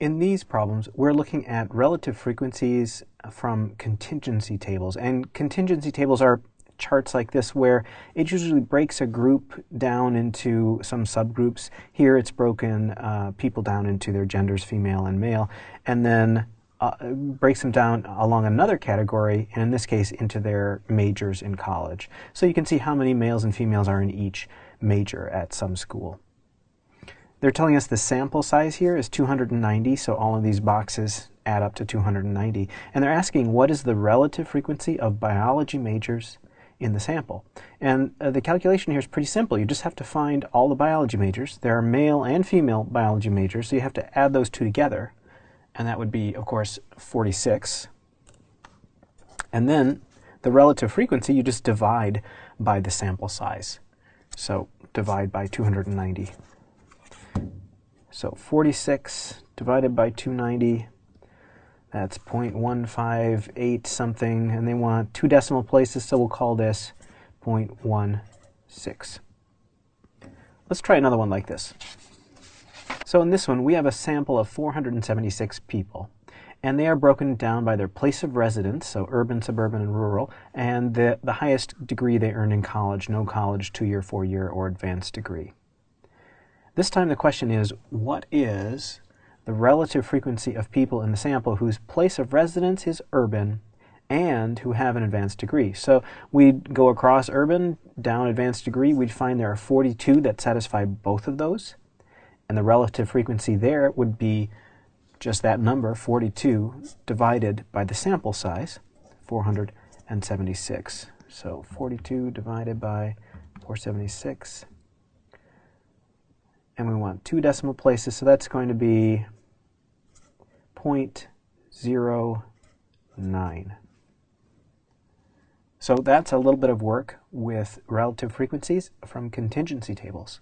In these problems, we're looking at relative frequencies from contingency tables. And contingency tables are charts like this where it usually breaks a group down into some subgroups. Here it's broken uh, people down into their genders, female and male, and then uh, breaks them down along another category, and in this case into their majors in college. So you can see how many males and females are in each major at some school. They're telling us the sample size here is 290, so all of these boxes add up to 290. And they're asking what is the relative frequency of biology majors in the sample. And uh, the calculation here is pretty simple. You just have to find all the biology majors. There are male and female biology majors, so you have to add those two together. And that would be, of course, 46. And then the relative frequency, you just divide by the sample size. So divide by 290. So 46 divided by 290, that's 0.158 something, and they want two decimal places, so we'll call this 0.16. Let's try another one like this. So in this one, we have a sample of 476 people, and they are broken down by their place of residence, so urban, suburban, and rural, and the, the highest degree they earned in college, no college, two-year, four-year, or advanced degree. This time the question is, what is the relative frequency of people in the sample whose place of residence is urban and who have an advanced degree. So we'd go across urban, down advanced degree, we'd find there are 42 that satisfy both of those. And the relative frequency there would be just that number, 42, divided by the sample size, 476. So 42 divided by 476 and we want two decimal places, so that's going to be 0.09. So that's a little bit of work with relative frequencies from contingency tables.